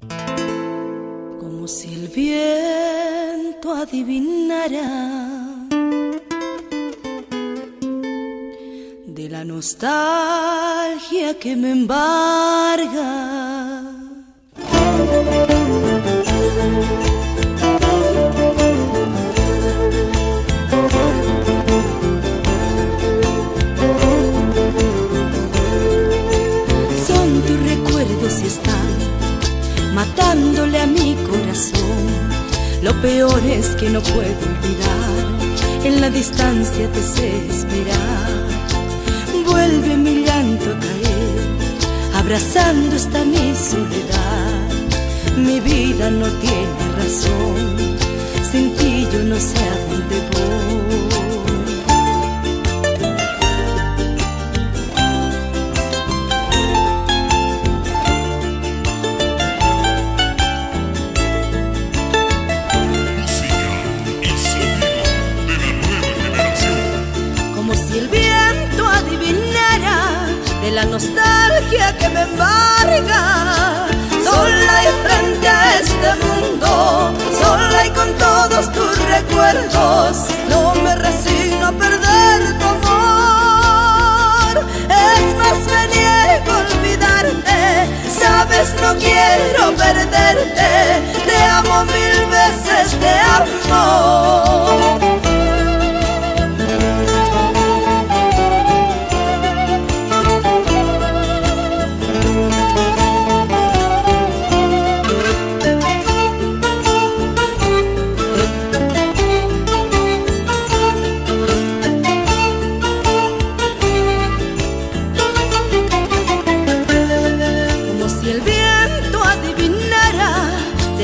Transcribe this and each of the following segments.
Como si el viento adivinara de la nostalgia que me embarga. Matándole a mi corazón. Lo peor es que no puedo olvidar, en la distancia te sé esperar. Vuelve mi llanto a caer, abrazando esta mi soledad. Mi vida no tiene razón, sin ti yo no sé a dónde voy. La nostalgia que me embarga. Sola y frente a este mundo, sola y con todos tus recuerdos, no me resigno a perder tu amor. Es más, me niego a olvidarte, sabes, no quiero perderte,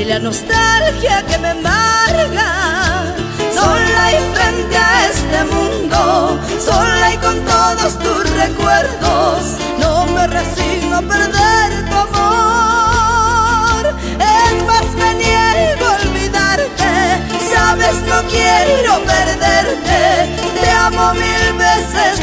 la nostalgia que me embarga. Sola y frente a este mundo, sola y con todos tus recuerdos, no me resigno a perder tu amor. Es más, me niego a olvidarte, sabes, no quiero perderte, te amo mil veces.